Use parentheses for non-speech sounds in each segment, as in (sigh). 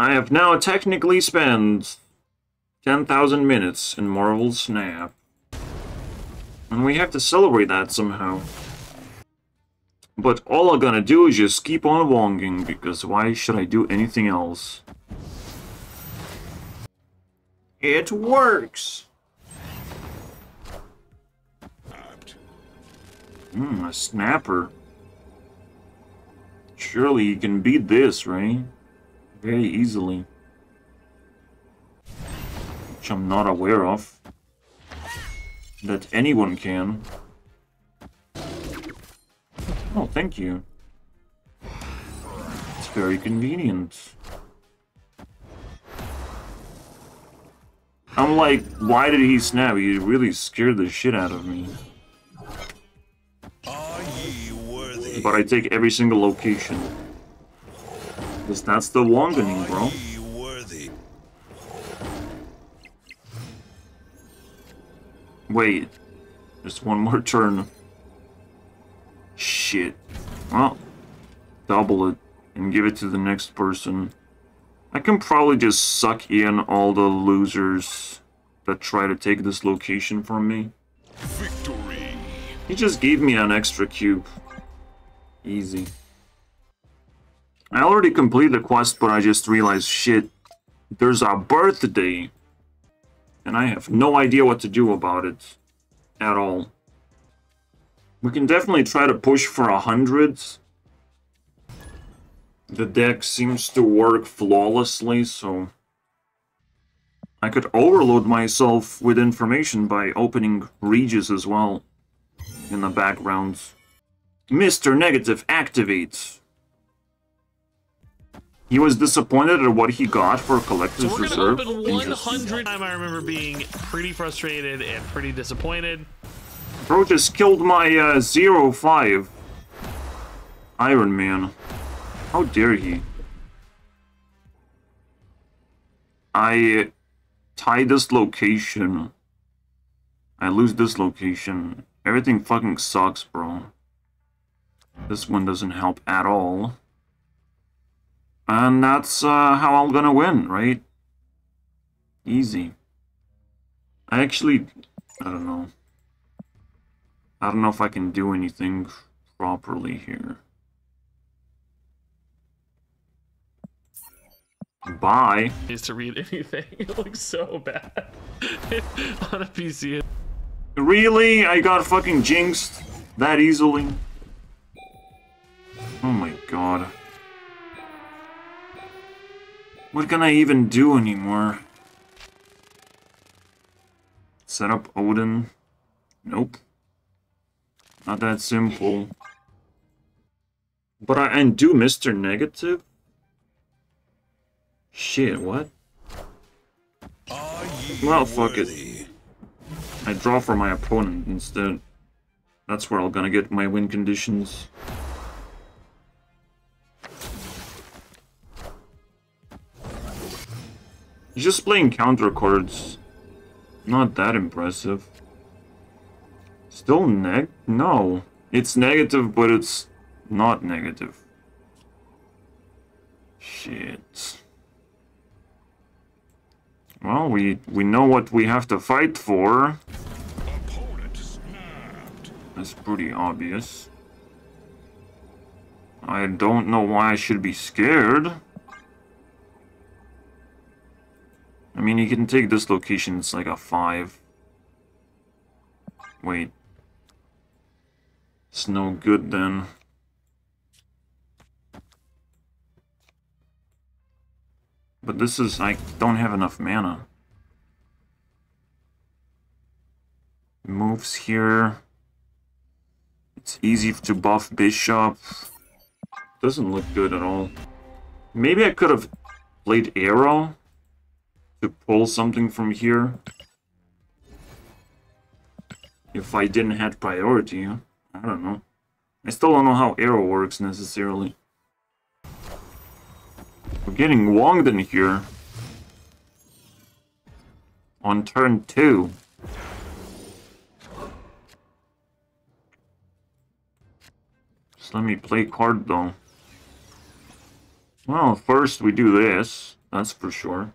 I have now technically spent 10,000 minutes in Marvel Snap. And we have to celebrate that somehow. But all I'm gonna do is just keep on wonging, because why should I do anything else? It works! Hmm, a snapper. Surely you can beat this, right? Very easily. Which I'm not aware of. That anyone can. Oh, thank you. It's very convenient. I'm like, why did he snap? He really scared the shit out of me. But I take every single location. Because that's the Wonganing, bro. Wait. Just one more turn. Shit. Well, double it and give it to the next person. I can probably just suck in all the losers that try to take this location from me. Victory. He just gave me an extra cube. Easy. I already completed the quest, but I just realized, shit, there's a birthday. And I have no idea what to do about it. At all. We can definitely try to push for a hundred. The deck seems to work flawlessly, so... I could overload myself with information by opening Regis as well. In the background. Mr. Negative activates. He was disappointed at what he got for Collector's so we're Reserve. Open 100 time I remember being pretty frustrated and pretty disappointed. Bro just killed my uh, Zero Five Iron Man. How dare he? I tie this location. I lose this location. Everything fucking sucks, bro. This one doesn't help at all. And that's uh, how I'm gonna win, right? Easy. I actually... I don't know. I don't know if I can do anything properly here. Bye. Is to read (laughs) anything. It looks so bad (laughs) on a PC. Really? I got fucking jinxed that easily? Oh my god. What can I even do anymore? Set up Odin? Nope. Not that simple. But I undo Mr. Negative? Shit, what? Well, fuck it. I draw for my opponent instead. That's where I'm gonna get my win conditions. He's just playing counter cards. Not that impressive. Still neg? No. It's negative, but it's not negative. Shit. Well, we, we know what we have to fight for. That's pretty obvious. I don't know why I should be scared. I mean, you can take this location, it's like a 5. Wait. It's no good then. But this is, I don't have enough mana. Moves here. It's easy to buff Bishop. Doesn't look good at all. Maybe I could have played Aero to pull something from here. If I didn't have priority, I don't know. I still don't know how Aero works necessarily. We're getting wonged in here. On turn two. Just let me play card though. Well, first we do this. that's for sure.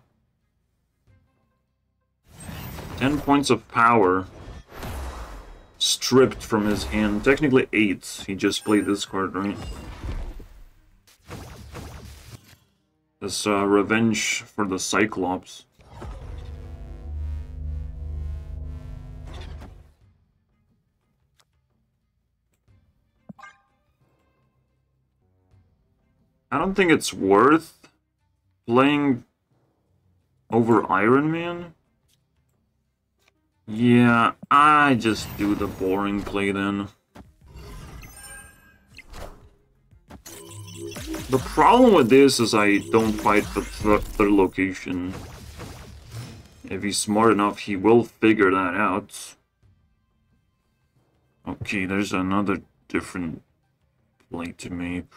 10 points of power stripped from his hand. Technically 8. He just played this card, right? This uh, revenge for the Cyclops. I don't think it's worth playing over Iron Man. Yeah, I just do the boring play then. The problem with this is I don't fight the th third location. If he's smart enough, he will figure that out. Okay, there's another different play to make.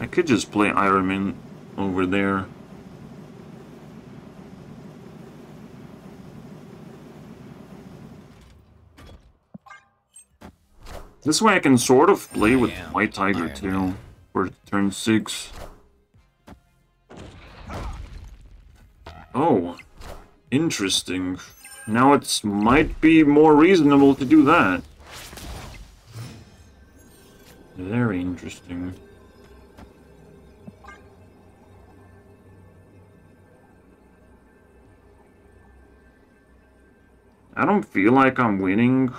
I could just play Iron Man over there. This way I can sort of play with White Tiger too, for turn 6. Oh, interesting. Now it might be more reasonable to do that. Very interesting. I don't feel like I'm winning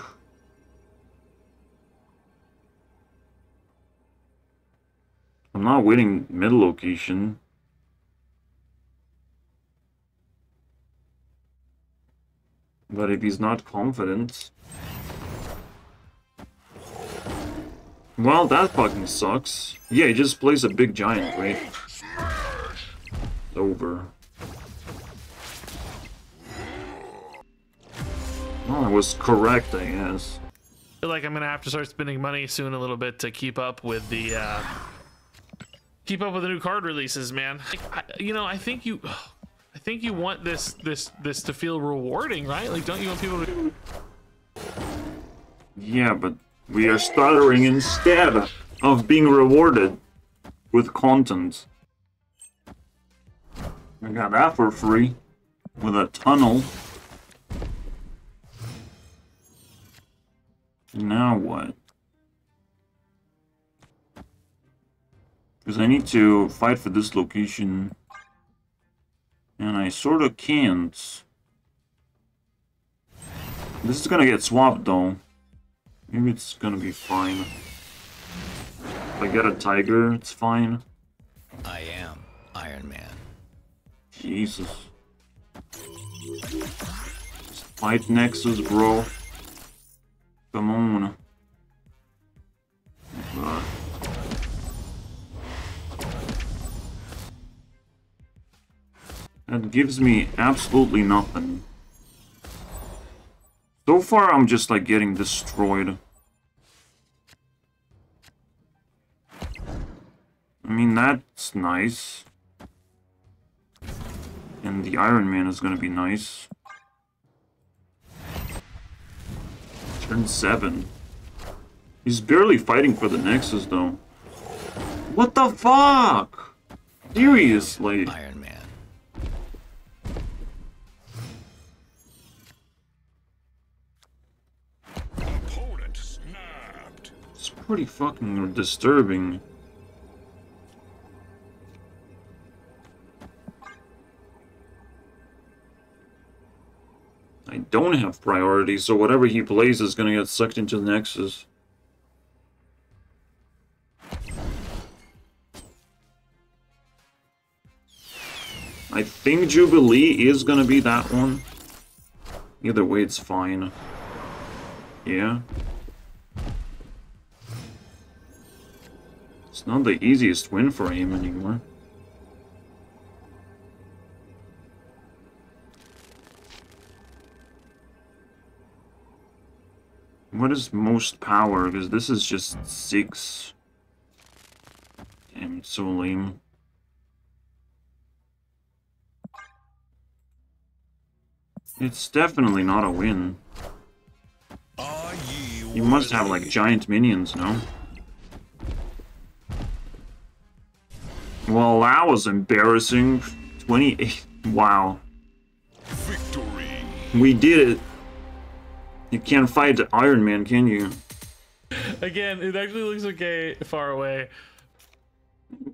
I'm not winning middle location. But if he's not confident... Well, that fucking sucks. Yeah, he just plays a big giant, right? It's over. Well, I was correct, I guess. I feel like I'm gonna have to start spending money soon a little bit to keep up with the uh, keep up with the new card releases, man. Like, I, you know, I think you, (sighs) I think you want this this this to feel rewarding, right? Like, don't you want people to? Yeah, but we are stuttering instead of being rewarded with content. I got that for free with a tunnel. Now what? Because I need to fight for this location. And I sort of can't. This is gonna get swapped though. Maybe it's gonna be fine. If I get a tiger, it's fine. I am Iron Man. Jesus. Fight Nexus, bro. Come on. Uh, That gives me absolutely nothing. So far, I'm just, like, getting destroyed. I mean, that's nice. And the Iron Man is gonna be nice. Turn 7. He's barely fighting for the Nexus, though. What the fuck? Seriously? Iron Man. Pretty fucking disturbing. I don't have priority, so whatever he plays is gonna get sucked into the Nexus. I think Jubilee is gonna be that one. Either way, it's fine. Yeah. It's not the easiest win for him anymore. What is most power? Because this is just six. Damn, it's so lame. It's definitely not a win. You must have like giant minions, no? Well, that was embarrassing. 28. Wow. Victory. We did it. You can't fight Iron Man, can you? Again, it actually looks okay far away.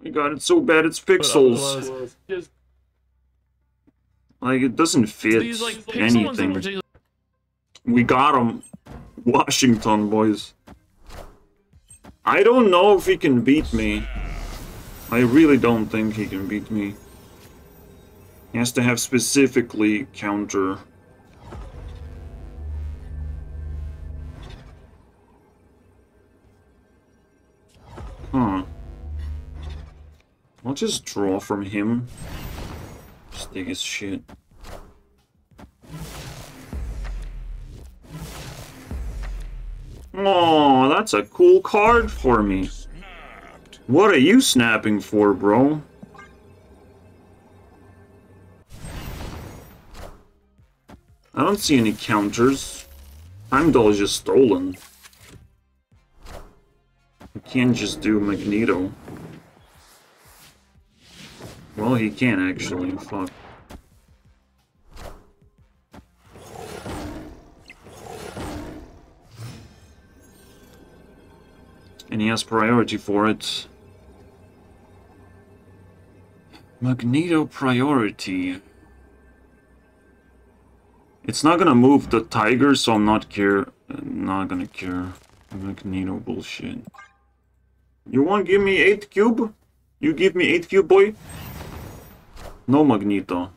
We got it so bad it's pixels. Just Like, it doesn't fit these like pixel ones in anything. We got him. Washington, boys. I don't know if he can beat me. I really don't think he can beat me. He has to have specifically counter. Huh. I'll just draw from him. Take his shit. Oh, that's a cool card for me. What are you snapping for, bro? I don't see any counters. Heimdall is just stolen. You can't just do Magneto. Well, he can actually. Fuck. And he has priority for it. Magneto priority. It's not gonna move the tiger, so I'm not care. I'm Not gonna care. Magneto bullshit. You want give me eight cube? You give me eight cube, boy. No Magneto.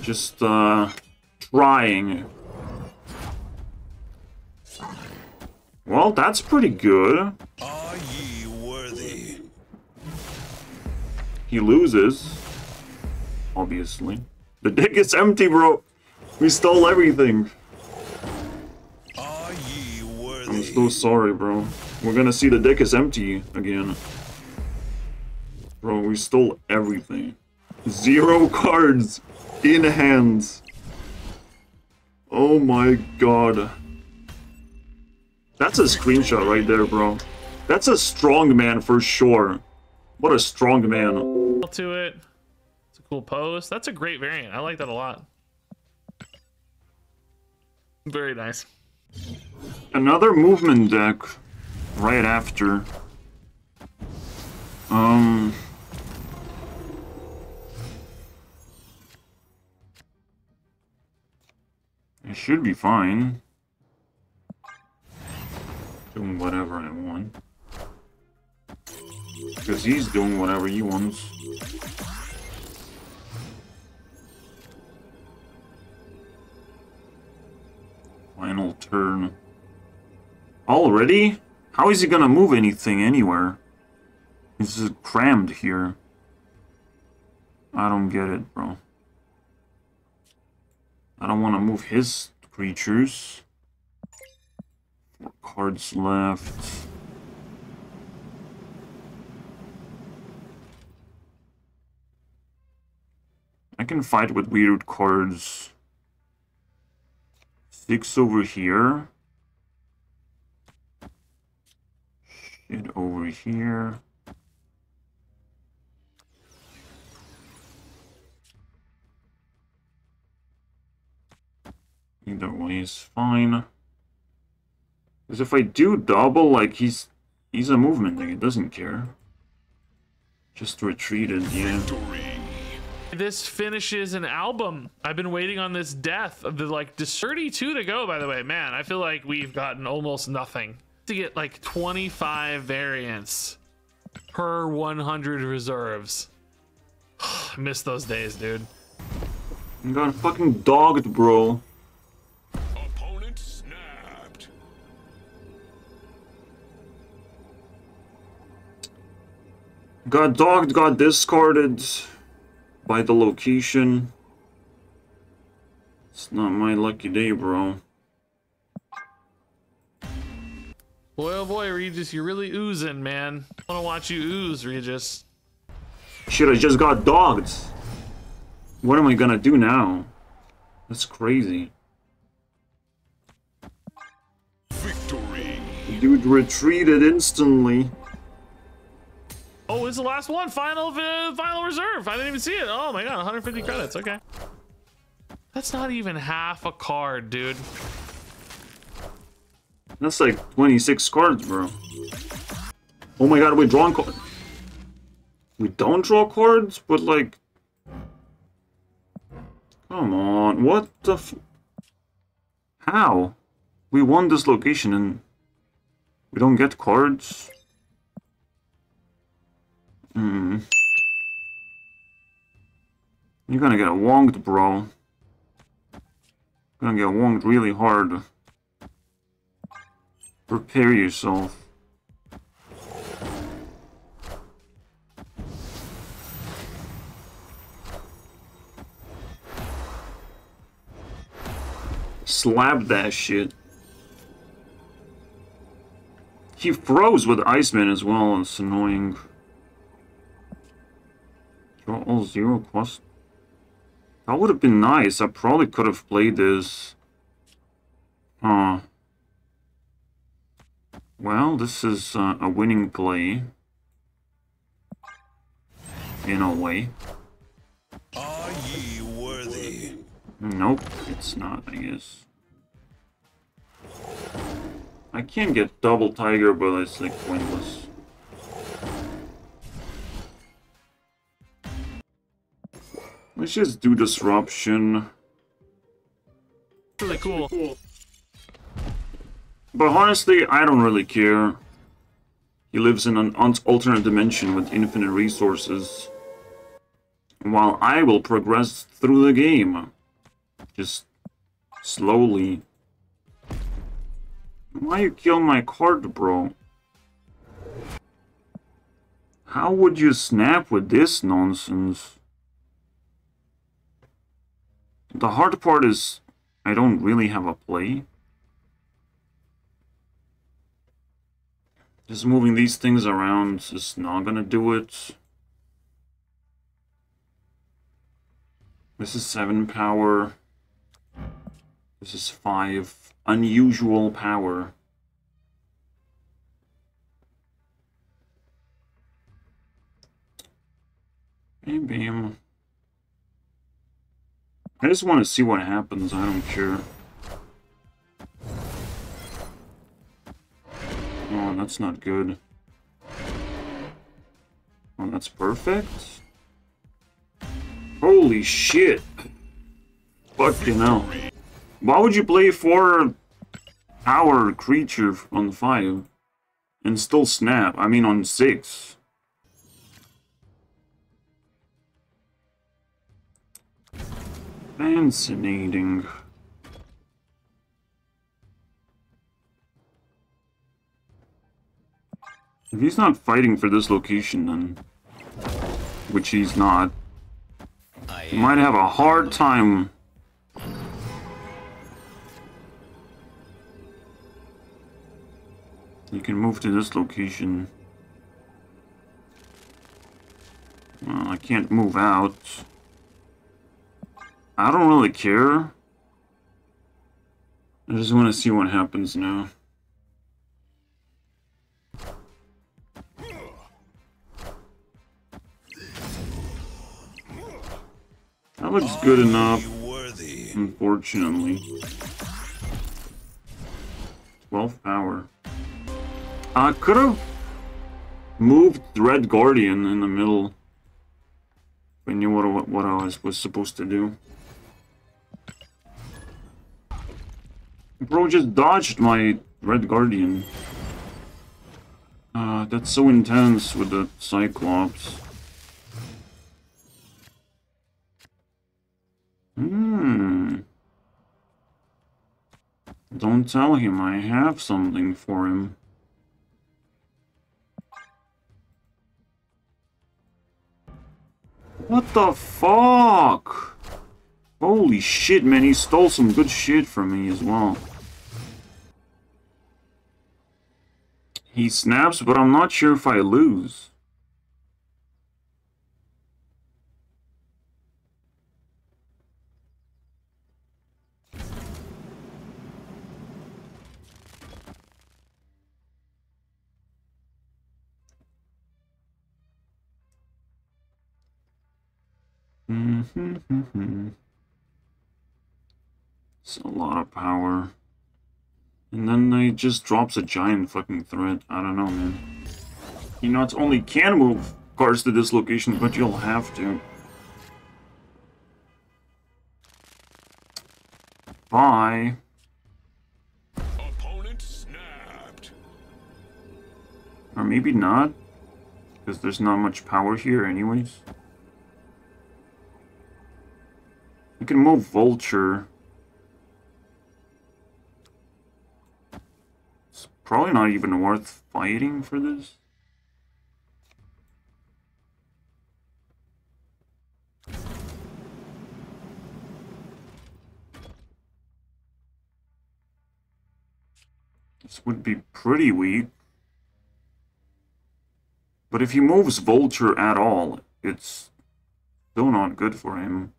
Just uh, trying. Well, that's pretty good. Are He loses. Obviously. The deck is empty, bro. We stole everything. I'm so sorry, bro. We're gonna see the deck is empty again. Bro, we stole everything. Zero cards in hands. Oh my god. That's a screenshot right there, bro. That's a strong man for sure. What a strong man. to it. It's a cool pose. That's a great variant. I like that a lot. Very nice. Another movement deck right after. Um. It should be fine. Doing whatever I want. Because he's doing whatever he wants. Final turn. Already? How is he gonna move anything anywhere? He's just crammed here. I don't get it, bro. I don't want to move his creatures. Four cards left. I can fight with weird cards. Six over here. Shit over here. Either way is fine. Because if I do double, like he's he's a movement thing, he doesn't care. Just retreated, yeah. Victory. This finishes an album. I've been waiting on this death of the like just 32 to go, by the way. Man, I feel like we've gotten almost nothing. To get like 25 variants per 100 reserves. (sighs) I miss those days, dude. I got fucking dogged, bro. Opponent snapped. Got dogged, got discarded by the location. It's not my lucky day, bro. Boy, oh boy, Regis, you're really oozing, man. I want to watch you ooze, Regis. Shit, I just got dogged. What am I gonna do now? That's crazy. Victory. Dude retreated instantly. It's the last one. Final, uh, final reserve. I didn't even see it. Oh my god, 150 credits. Okay. That's not even half a card, dude. That's like 26 cards, bro. Oh my god, we draw cards. We don't draw cards, but like... Come on, what the. How? We won this location and... We don't get cards? Hmm. You're gonna get wonged, bro. Gonna get wonged really hard. Prepare yourself. Slap that shit. He froze with Iceman as well, it's annoying. All zero cost. That would have been nice. I probably could have played this. Huh. Well, this is uh, a winning play. In a way. Are ye worthy? Nope, it's not, I guess. I can get double tiger, but it's like pointless. Let's just do disruption. Really cool. But honestly, I don't really care. He lives in an alternate dimension with infinite resources. While I will progress through the game. Just slowly. Why you kill my card, bro? How would you snap with this nonsense? The hard part is I don't really have a play. Just moving these things around is not gonna do it. This is 7 power. This is 5 unusual power. Hey, beam. I just want to see what happens, I don't care. Oh, that's not good. Oh, that's perfect. Holy shit. Fucking hell. Why would you play four power creature on five and still snap? I mean on six. Fascinating. If he's not fighting for this location, then... Which he's not. He might have a hard time... You can move to this location. Well, I can't move out. I don't really care. I just want to see what happens now. That looks good enough, unfortunately. 12 power. I could have moved Red Guardian in the middle. If I knew what, I- what I was, was supposed to do. Bro just dodged my Red Guardian. Uh, that's so intense with the Cyclops. Hmm. Don't tell him I have something for him. What the fuck? Holy shit, man, he stole some good shit from me as well. He snaps, but I'm not sure if I lose. He just drops a giant fucking threat. I don't know, man. You not only can move cards to this location, but you'll have to. Bye. Opponent snapped. Or maybe not. Because there's not much power here anyways. You can move Vulture. Probably not even worth fighting for this. This would be pretty weak. But if he moves Vulture at all, it's still not good for him.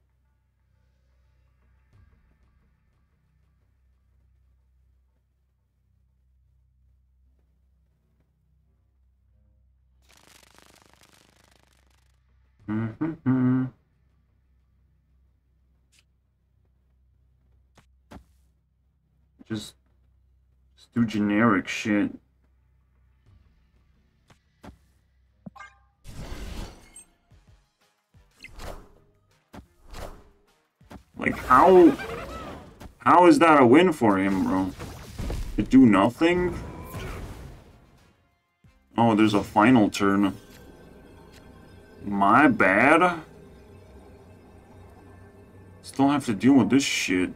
Mm-hmm. Just, just do generic shit. Like, how... How is that a win for him, bro? To do nothing? Oh, there's a final turn. My bad? Still have to deal with this shit.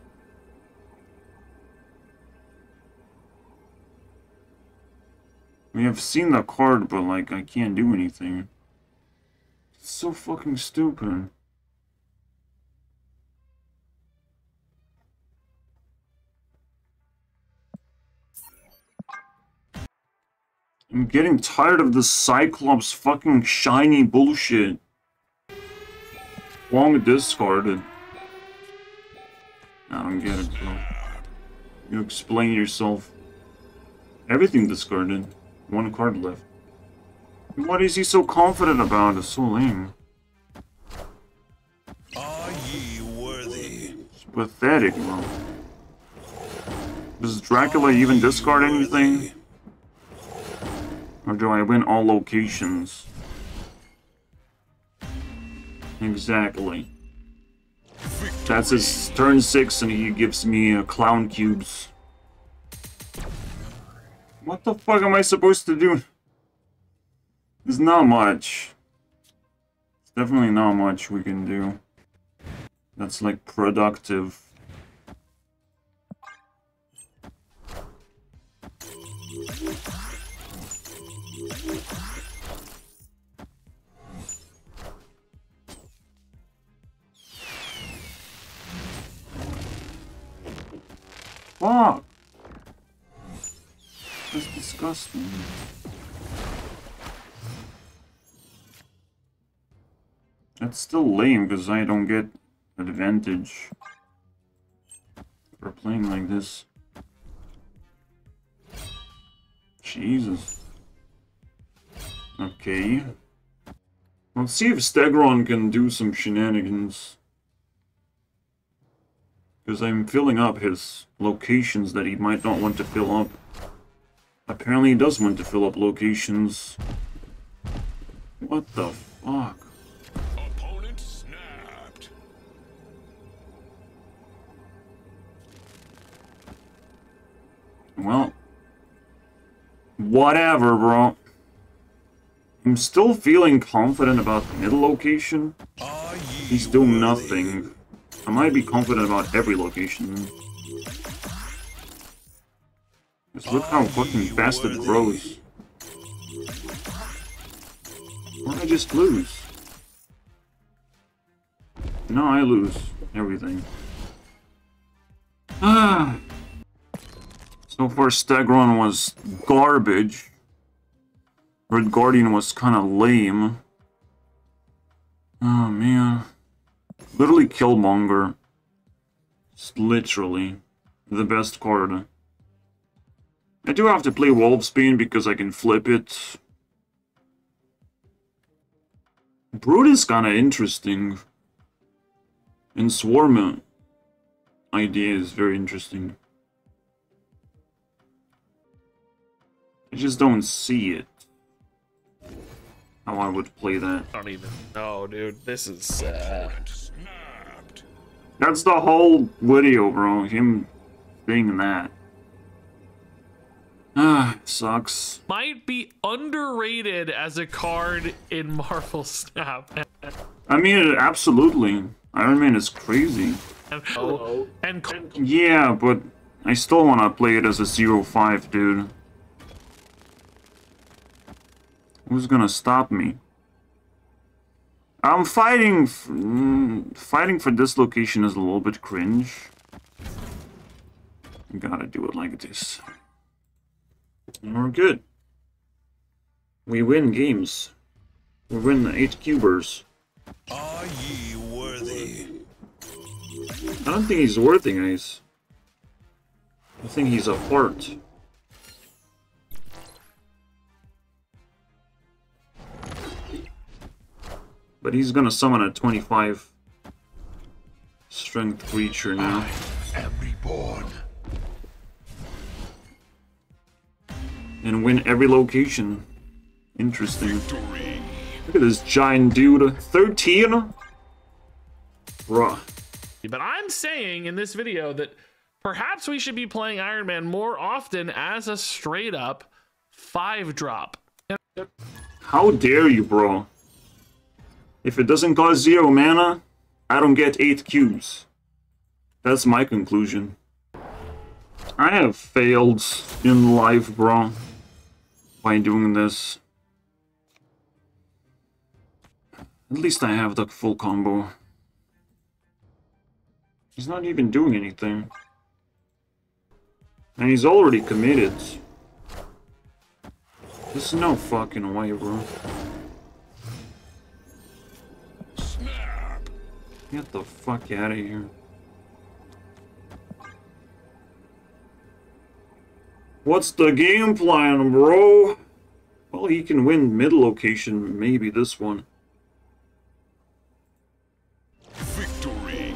We have seen the card, but, like, I can't do anything. It's so fucking stupid. I'm getting tired of this Cyclops fucking shiny bullshit. Long discarded. I don't get it, bro. You explain yourself. Everything discarded. One card left. What is he so confident about? It's so lame. Are ye worthy? It's pathetic, bro. Does Dracula even discard anything? Or do I win all locations? Exactly. That's his turn 6 and he gives me uh, clown cubes. What the fuck am I supposed to do? There's not much. It's definitely not much we can do. That's like productive. Still lame because I don't get advantage for playing like this. Jesus. Okay. Let's see if Stegron can do some shenanigans. Because I'm filling up his locations that he might not want to fill up. Apparently he does want to fill up locations. What the fuck? Well, whatever, bro. I'm still feeling confident about the middle location. He's doing nothing. I might be confident about every location. Just look how fucking fast it grows. Or I just lose. No, I lose everything. Ah. So far, Stegron was garbage. Red Guardian was kind of lame. Oh man. Literally Killmonger. It's literally the best card. I do have to play Wolfsbane because I can flip it. Brute is kinda interesting. And Swarm idea is very interesting. I just don't see it. How I would play that. I don't even know, dude. This is uh Snapped. That's the whole video, bro. Him being that. (sighs) Ah, sucks. might be underrated as a card in (laughs) Marvel Snap. I mean, absolutely. Iron Man is crazy. And, and Yeah, but I still want to play it as a zero five, dude. Who's gonna stop me? I'm fighting. F mm, fighting for this location is a little bit cringe. Gotta do it like this. And we're good. We win games. We win the eight cubers. Are ye worthy? I don't think he's worthy, guys. I think he's a fart. But he's gonna summon a 25 strength creature now. Am reborn. And win every location. Interesting. Victory. Look at this giant dude. 13? Bruh. but I'm saying in this video that perhaps we should be playing Iron Man more often as a straight up five drop. How dare you, bro? If it doesn't cost zero mana, I don't get eight cubes. That's my conclusion. I have failed in life, bro, by doing this. At least I have the full combo. He's not even doing anything. And he's already committed. There's no fucking way, bro. Get the fuck out of here. What's the game plan, bro? Well, he can win mid location, maybe this one. Victory.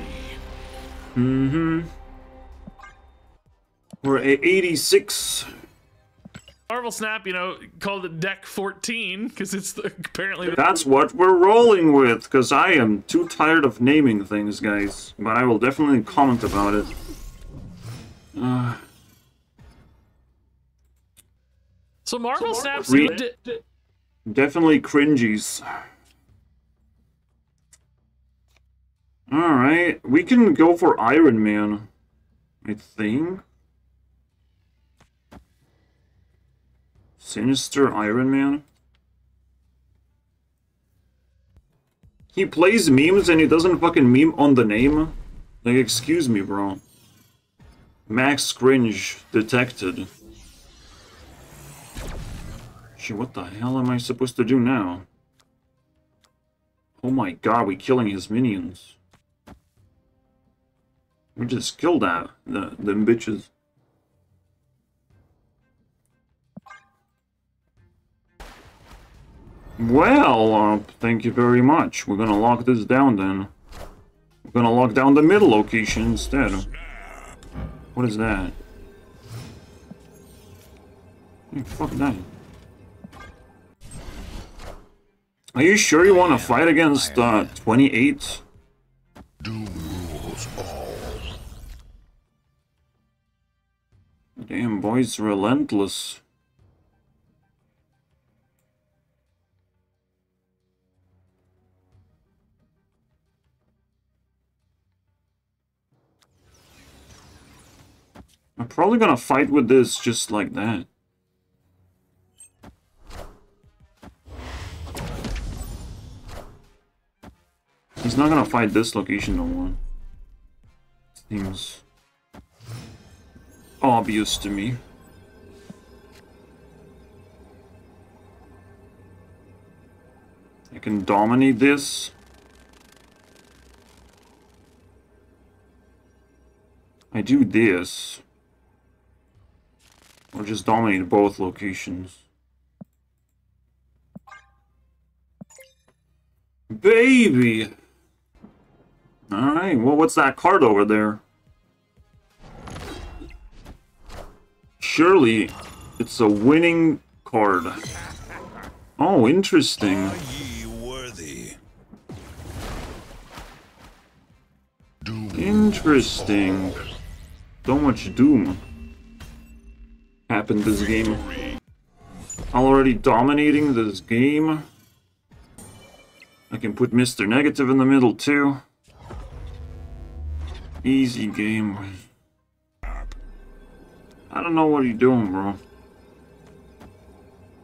Mm-hmm. We're at 86. Marvel Snap, you know, called it Deck 14 because it's the, apparently That's what we're rolling with, because I am too tired of naming things, guys. But I will definitely comment about it. Uh, so Marvel Snap. Re- d- d- Definitely cringies. Alright, we can go for Iron Man. I think. Sinister Iron Man. He plays memes and he doesn't fucking meme on the name? Like, excuse me, bro. Max cringe detected. Shit, what the hell am I supposed to do now? Oh my god, we killing his minions. We just killed that, the, them bitches. Well, uh, thank you very much. We're gonna lock this down then. We're gonna lock down the middle location instead. What is that? Hey, fuck that. Are you sure you want to fight against uh, 28? Doom rules all. Damn, boy's relentless. I'm probably gonna fight with this just like that. He's not gonna fight this location no more. Seems obvious to me. I can dominate this. I do this. Or just dominate both locations. Baby! Alright, well, what's that card over there? Surely it's a winning card. Oh, interesting. Are ye worthy? Doom Interesting. So much doom happened this game. Already dominating this game. I can put Mr. Negative in the middle too. Easy game. I don't know what you're doing, bro.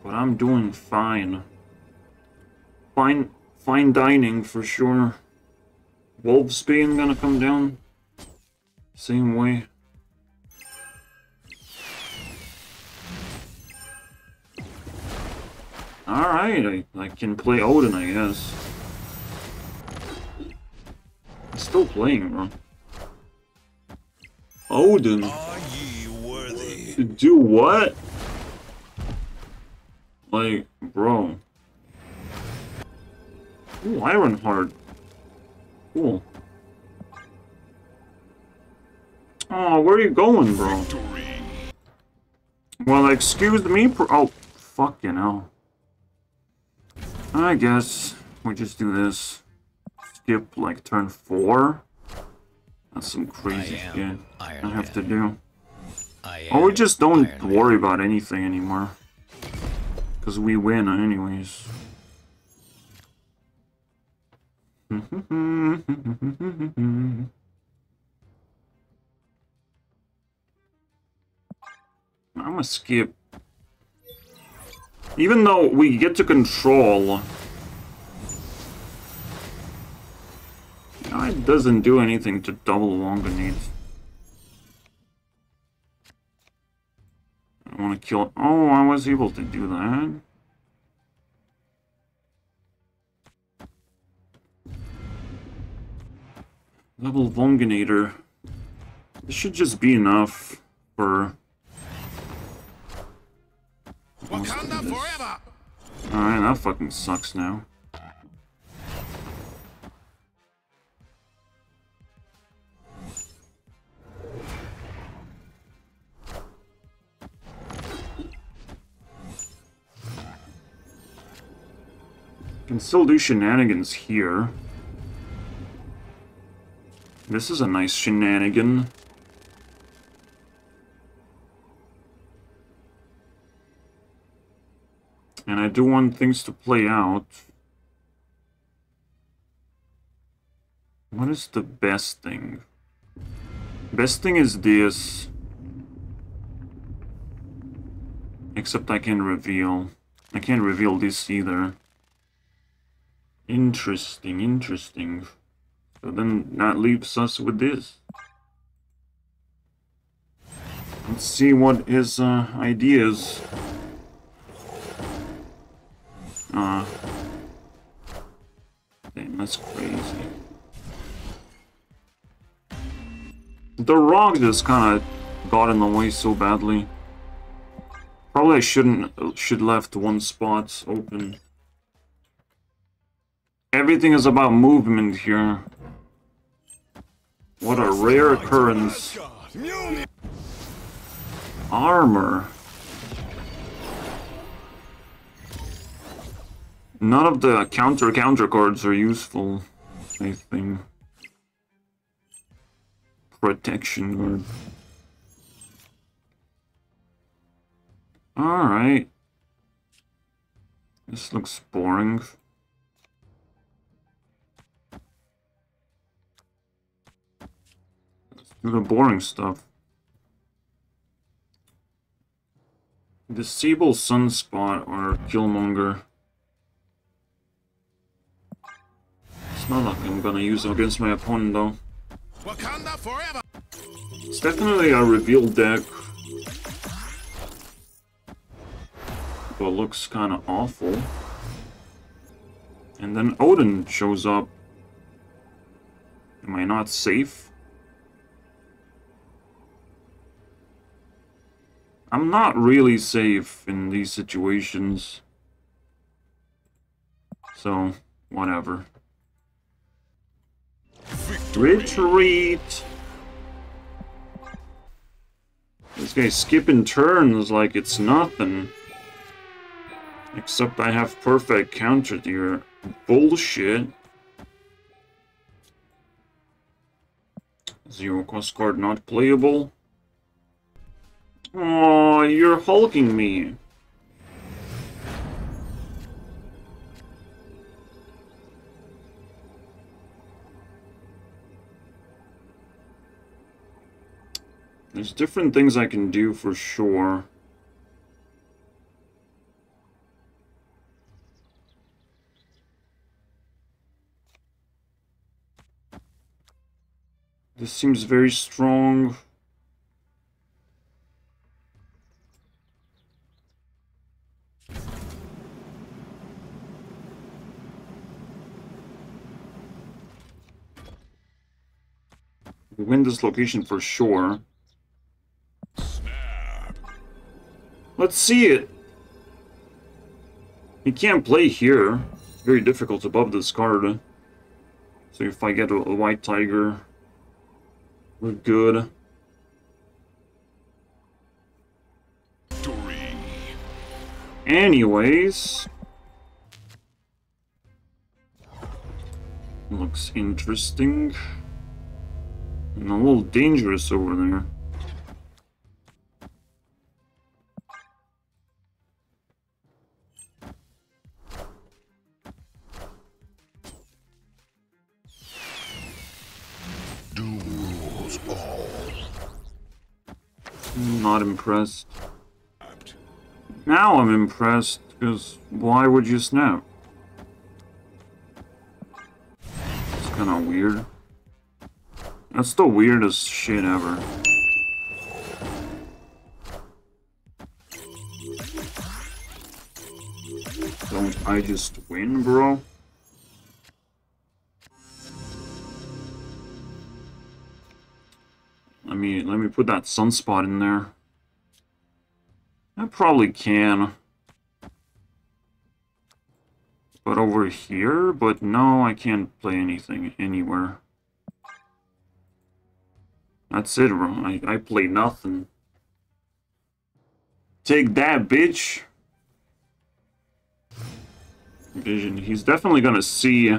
But I'm doing fine. Fine fine dining for sure. Wolfsbane gonna come down. Same way. Alright, I, I can play Odin, I guess. I'm still playing, bro. Odin? Are ye worthy? To do what? Like, bro. Ooh, Ironheart. Cool. Oh, where are you going, bro? Well, excuse me, pro- oh, fucking hell. I guess we just do this. Skip, like, turn four. That's some crazy I shit I have to do. Or we just don't Iron Man. worry about anything anymore. Because we win anyways. (laughs) I'm gonna skip. Even though we get to control... It doesn't do anything to double Longanate. I want to kill... Oh, I was able to do that. Level Vulganator. This should just be enough for... Wakanda forever! Alright, that fucking sucks now. Can still do shenanigans here. This is a nice shenanigan. Do want things to play out. What is the best thing? Best thing is this. Except I can't reveal. I can't reveal this either. Interesting, interesting. So then that leaves us with this. Let's see what his uh, ideas. Uh, damn, that's crazy. The rock just kind of got in the way so badly. Probably I shouldn't should left one spot open. Everything is about movement here. What a rare occurrence. Armor. None of the counter counter cards are useful, I think. Protection guard. Alright. This looks boring. Let's do the boring stuff. Disable Sunspot or Killmonger. It's not like I'm gonna use them against my opponent though. Wakanda forever! It's definitely a reveal deck. But looks kinda awful. And then Odin shows up. Am I not safe? I'm not really safe in these situations. So, whatever. Retreat! This guy's skipping turns like it's nothing. Except I have perfect counter to your bullshit. Zero cost card not playable. Oh, you're hulking me. There's different things I can do for sure. This seems very strong. We win this location for sure. Let's see it. He can't play here. Very difficult above this card. So if I get a, a white tiger, we're good. Anyways. Looks interesting. And a little dangerous over there. Impressed. Now I'm impressed, because why would you snap? It's kinda weird. That's the weirdest shit ever. Don't I just win, bro? Let me let me put that sunspot in there. I probably can. But over here? But no, I can't play anything anywhere. That's it, bro. I, I play nothing. Take that, bitch! Vision. He's definitely gonna see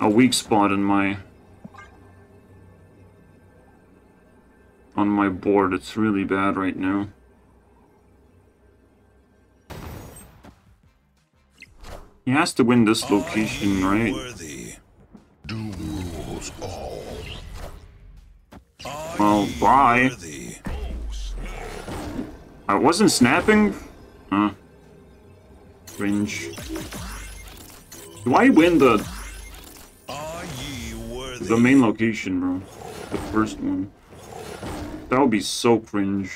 a weak spot in my... on my board. It's really bad right now. He has to win this location, right? Worthy. Doom rules all. Are Well, bye. Worthy. I wasn't snapping? Huh. Cringe. Do I win the Are ye worthy? the main location, bro? The first one. That would be so cringe.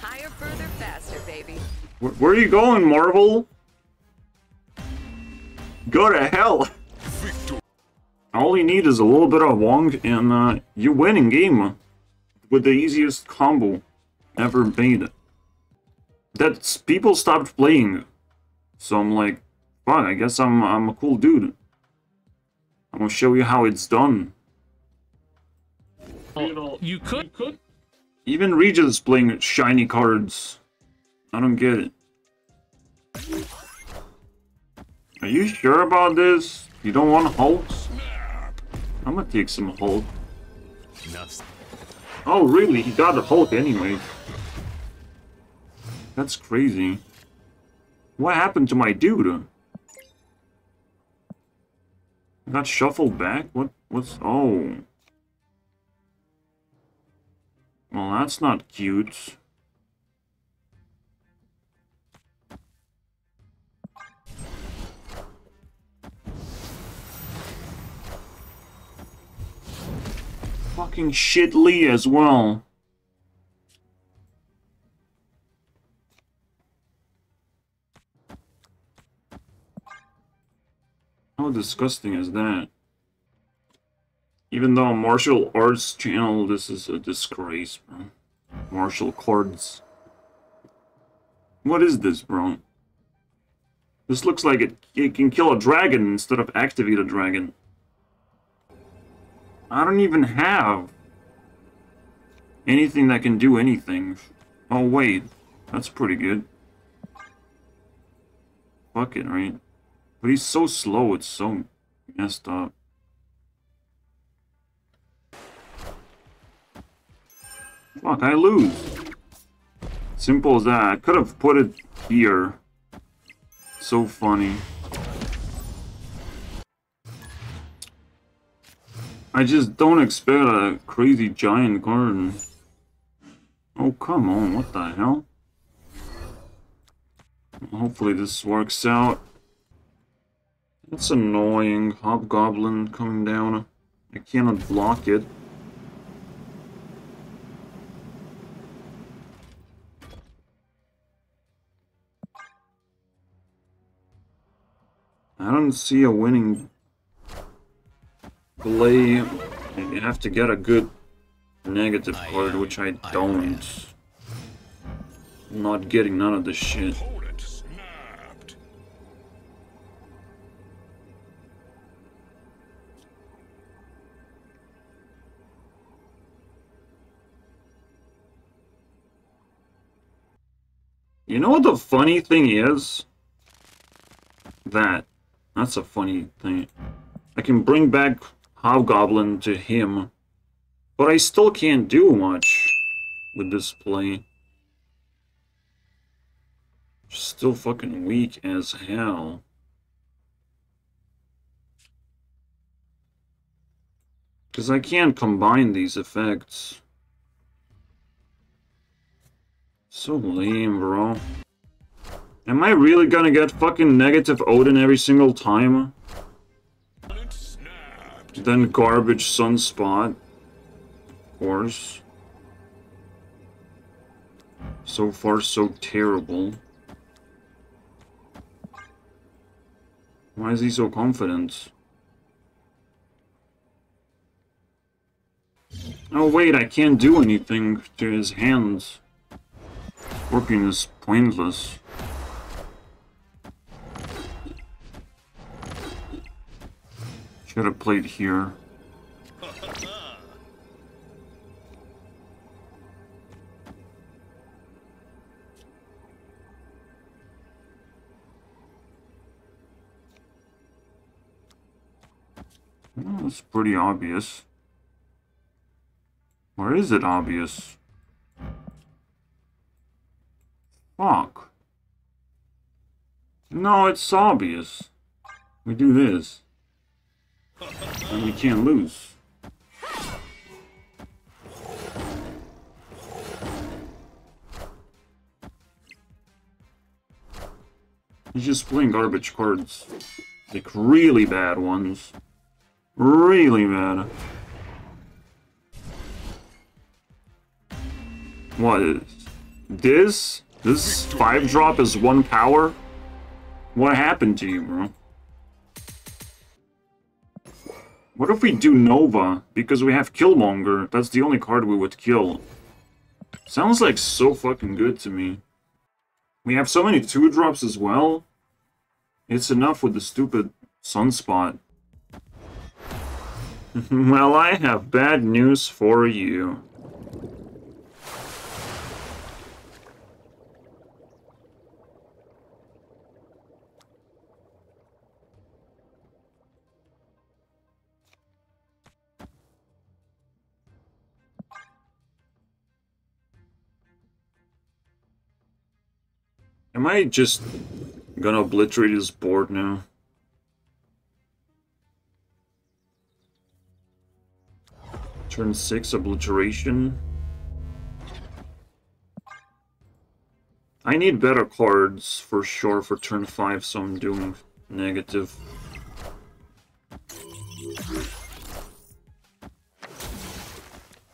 Higher, further, faster, baby. Where, where are you going, Marvel? Go to hell! Victory. All you need is a little bit of Wong, and uh, you win in game with the easiest combo ever made. That's people stopped playing, so I'm like, fuck. I guess I'm I'm a cool dude. I'm gonna show you how it's done. You could. Even Regis playing shiny cards. I don't get it. Are you sure about this? You don't want Hulk? I'm gonna take some Hulk. Oh, really? He got a Hulk anyway. That's crazy. What happened to my dude? Got shuffled back? What? What's... Oh. Well, that's not cute. Fucking shit Lee as well. How disgusting is that? Even though martial arts channel, this is a disgrace, bro. Martial cards. What is this, bro? This looks like it, it can kill a dragon instead of activate a dragon. I don't even have anything that can do anything. Oh, wait. That's pretty good. Fuck it, right? But he's so slow, it's so messed up. Fuck, I lose. Simple as that. I could have put it here. So funny. I just don't expect a crazy giant garden. Oh, come on, what the hell? Hopefully this works out. It's annoying. Hobgoblin coming down. I cannot block it. I don't see a winning play. You have to get a good negative card, which I don't. I'm not getting none of this shit. Opponent snapped. You know what the funny thing is? That. That's a funny thing. I can bring back Hobgoblin to him, but I still can't do much with this play. Still fucking weak as hell. Because I can't combine these effects. So lame, bro. Am I really gonna get fucking negative Odin every single time? Then garbage sunspot. Of course. So far, so terrible. Why is he so confident? Oh wait, I can't do anything to his hands. Working is pointless. Should have played here. Well, that's pretty obvious. Or is it obvious? Fuck. No, it's obvious. We do this. And we can't lose. He's just playing garbage cards. Like, really bad ones. Really bad. What is... This? This 5 drop is 1 power? What happened to you, bro? What if we do Nova? Because we have Killmonger. That's the only card we would kill. Sounds like so fucking good to me. We have so many 2-drops as well. It's enough with the stupid Sunspot. (laughs) well, I have bad news for you. Am I just gonna obliterate his board now? Turn 6, obliteration. I need better cards for sure for turn 5, so I'm doing negative.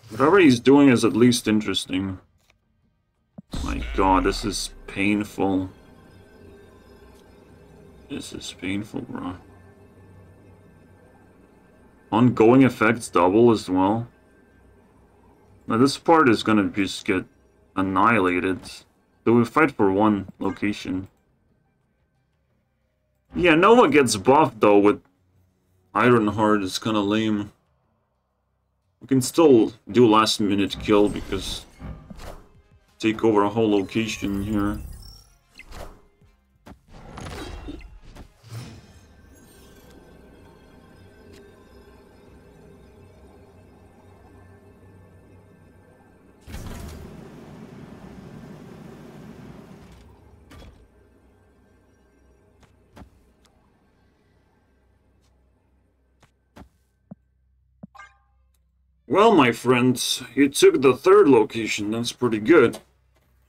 Whatever he's doing is at least interesting. My god, this is painful. This is painful, bro. Ongoing effects double as well. Now this part is gonna just get annihilated. So we fight for one location. Yeah, Nova gets buffed though with Ironheart. It's kind of lame. We can still do last minute kill because take over a whole location here. Well, my friends, you took the third location. That's pretty good.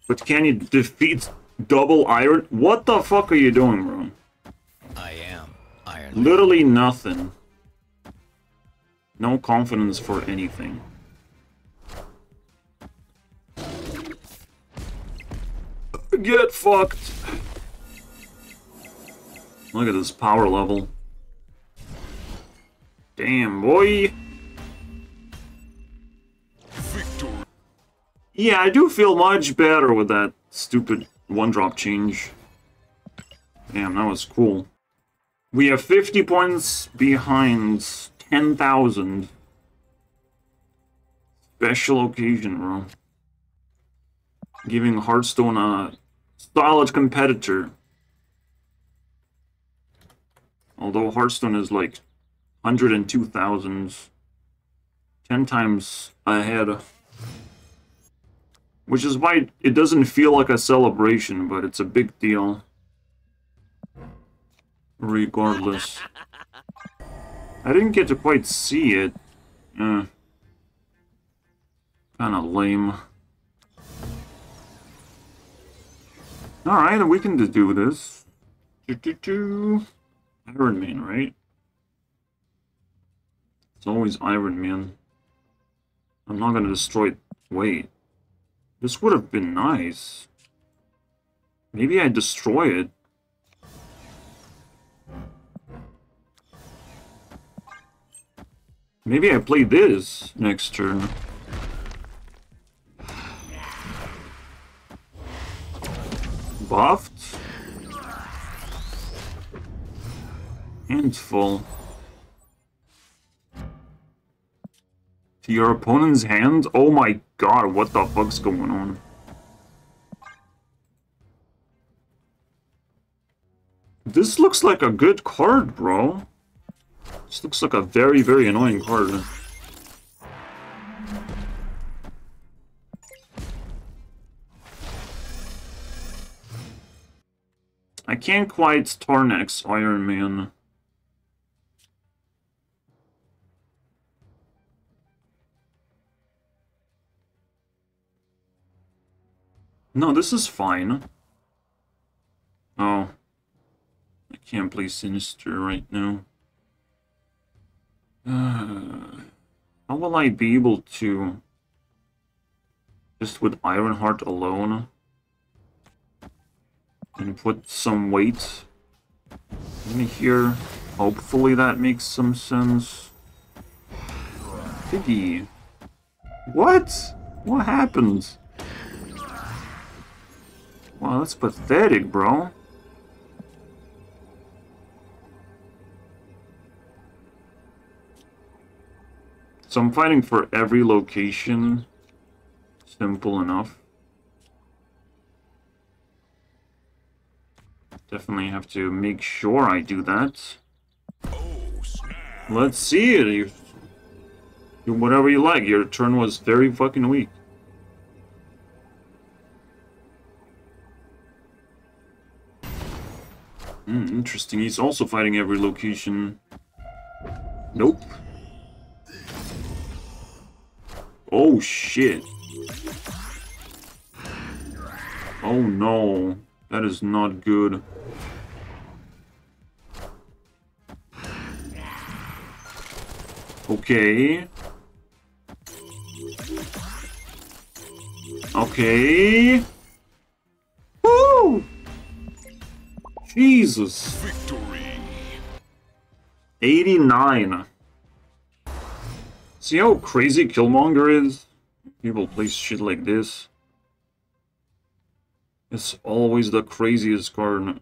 But can you defeat double iron? What the fuck are you doing, bro? I am Iron Literally nothing. No confidence for anything. Get fucked. Look at this power level. Damn, boy. Yeah, I do feel much better with that stupid one-drop change. Damn, that was cool. We have 50 points behind 10,000. Special occasion, bro. Giving Hearthstone a solid competitor. Although Hearthstone is like 102,000. 10 times ahead. Which is why it doesn't feel like a celebration, but it's a big deal. Regardless. I didn't get to quite see it. Uh, Kinda lame. Alright, we can just do this. Do, do, do. Iron Man, right? It's always Iron Man. I'm not gonna destroy... Wait. This would have been nice. Maybe I destroy it. Maybe I play this next turn. Buffed. Handful. To your opponent's hand? Oh my god, what the fuck's going on? This looks like a good card, bro. This looks like a very, very annoying card. I can't quite Tarnex Iron Man. No, this is fine. Oh. I can't play Sinister right now. Uh, how will I be able to... Just with Ironheart alone? And put some weight in here. Hopefully that makes some sense. Piggy. What? What happened? Wow, that's pathetic, bro. So I'm fighting for every location. Simple enough. Definitely have to make sure I do that. Let's see it. You whatever you like. Your turn was very fucking weak. Hmm, interesting. He's also fighting every location. Nope. Oh shit. Oh no. That is not good. Okay. Okay. Jesus. Victory. 89. See how crazy Killmonger is? People play shit like this. It's always the craziest card.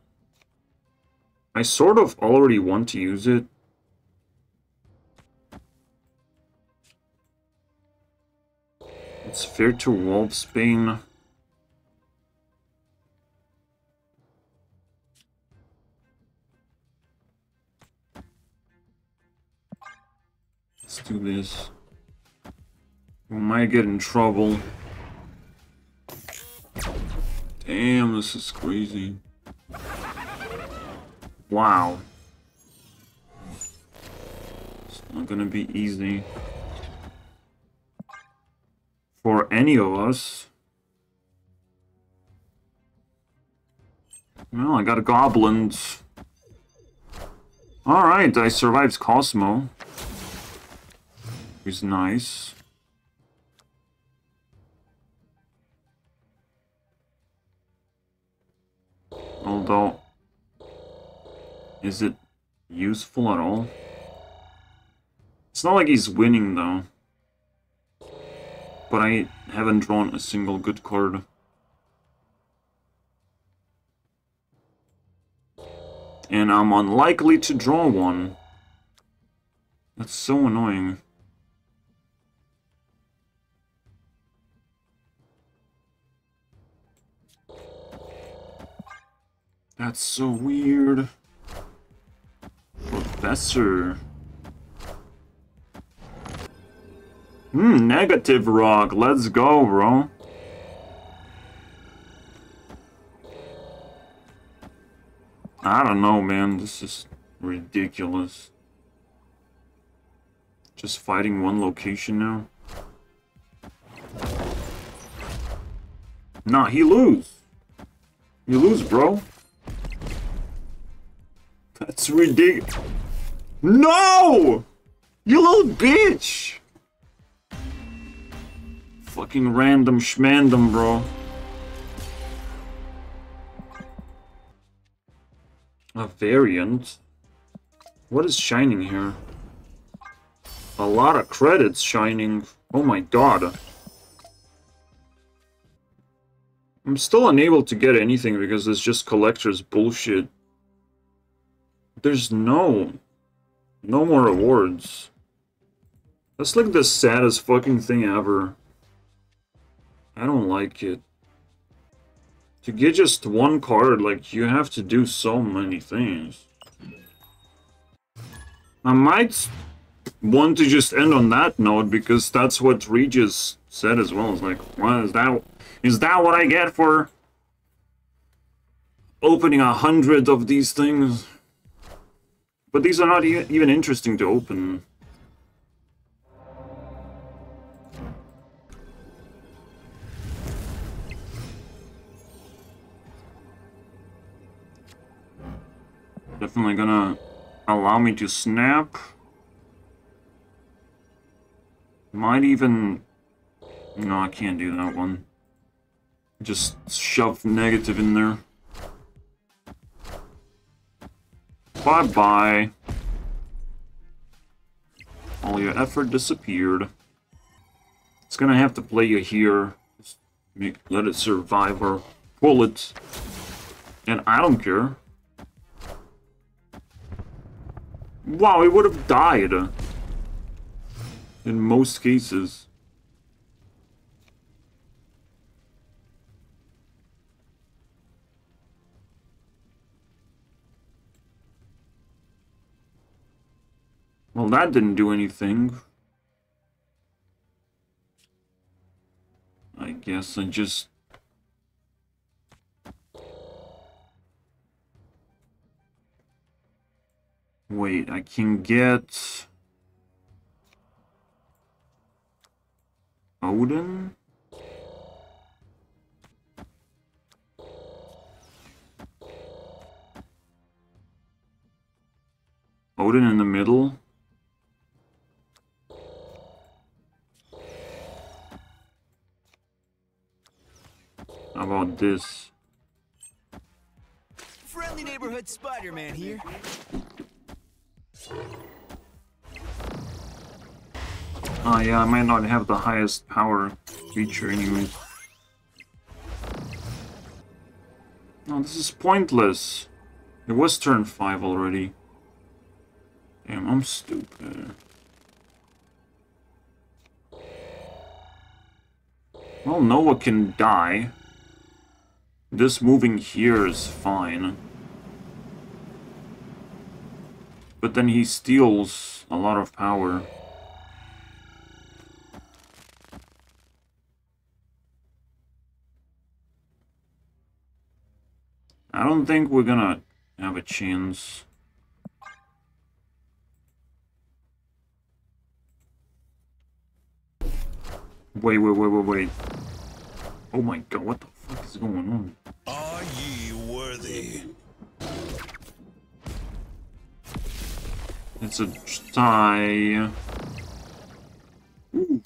I sort of already want to use it. It's fair to Wolfsbane. Let's do this. We might get in trouble. Damn, this is crazy. Wow. It's not gonna be easy. For any of us. Well, I got a goblins. Alright, I survived Cosmo. He's nice. Although, is it useful at all? It's not like he's winning though. But I haven't drawn a single good card. And I'm unlikely to draw one. That's so annoying. That's so weird. Professor. Hmm, negative rock. Let's go, bro. I don't know, man. This is ridiculous. Just fighting one location now? Nah, he lose. You lose, bro. Ridiculous. No! You little bitch! Fucking random schmandom, bro. A variant? What is shining here? A lot of credits shining. Oh my god. I'm still unable to get anything because it's just collector's bullshit. There's no... No more awards. That's like the saddest fucking thing ever. I don't like it. To get just one card, like, you have to do so many things. I might want to just end on that note, because that's what Regis said as well. It's like, what is that? Is that what I get for opening a hundred of these things? But these are not e even interesting to open. Definitely gonna allow me to snap. Might even... No, I can't do that one. Just shove negative in there. Bye-bye. All your effort disappeared. It's gonna have to play you here. Just make, let it survive or pull it. And I don't care. Wow, it would have died. In most cases. Well, that didn't do anything. I guess I just... Wait, I can get... Odin? Odin in the middle? How about this? Friendly neighborhood Spider-Man here. Ah, yeah, I might not have the highest power feature anyways. No, this is pointless. It was turn 5 already. Damn, I'm stupid. Well, Nova can die. This moving here is fine. But then he steals a lot of power. I don't think we're gonna have a chance. Wait, wait, wait, wait, wait. Oh my god, what the fuck is going on? Are ye worthy? It's a tie. Ooh.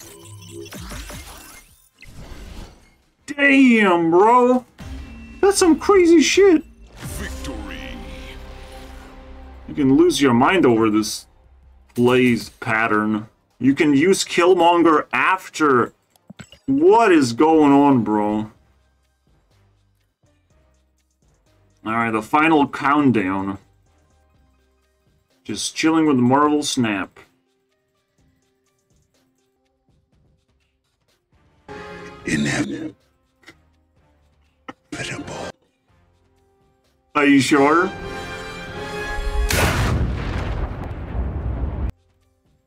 Damn, bro! That's some crazy shit! Victory. You can lose your mind over this blaze pattern. You can use Killmonger after. What is going on, bro? Alright, the final countdown. Just chilling with Marvel Snap. Inevitable. Are you sure?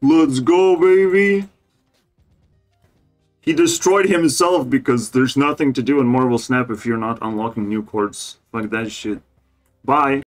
Let's go, baby! He destroyed himself because there's nothing to do in Marvel Snap if you're not unlocking new cords. Fuck that shit. Bye.